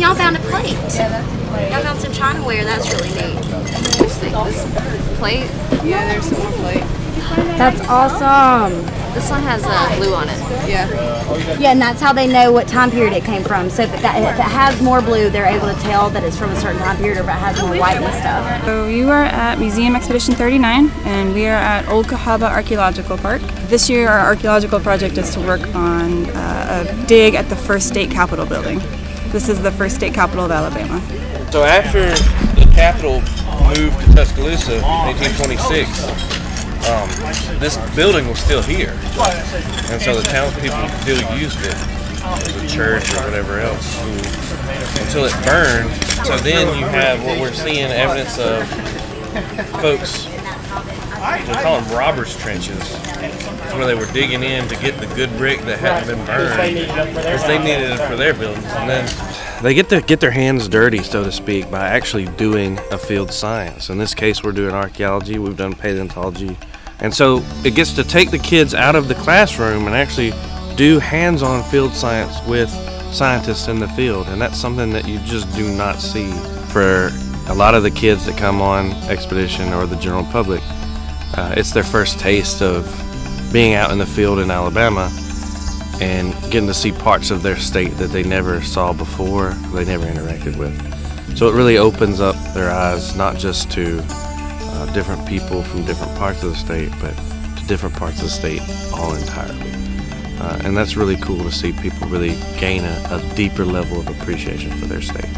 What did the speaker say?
y'all found a plate. Y'all found some chinaware. That's really neat. This thing, this plate. Yeah, there's some more plate. That's awesome. This one has uh, blue on it. Yeah. Yeah, and that's how they know what time period it came from. So if it, got, if it has more blue, they're able to tell that it's from a certain time period, or if it has more white and stuff. So you are at Museum Expedition 39 and we are at Old Cahawba Archaeological Park. This year our archaeological project is to work on uh, a dig at the first state capitol building. This is the first state capital of Alabama. So after the capital moved to Tuscaloosa in 1826, um, this building was still here, and so the townspeople still used it as a church or whatever else until it burned. So then you have what we're seeing evidence of folks. We call them robbers' trenches, where they were digging in to get the good brick that hadn't been burned. because they needed it for their buildings, and then they get to get their hands dirty, so to speak, by actually doing a field science. In this case, we're doing archaeology. We've done paleontology, and so it gets to take the kids out of the classroom and actually do hands-on field science with scientists in the field, and that's something that you just do not see for a lot of the kids that come on expedition or the general public. Uh, it's their first taste of being out in the field in Alabama and getting to see parts of their state that they never saw before, they never interacted with. So it really opens up their eyes not just to uh, different people from different parts of the state, but to different parts of the state all entirely. Uh, and that's really cool to see people really gain a, a deeper level of appreciation for their state.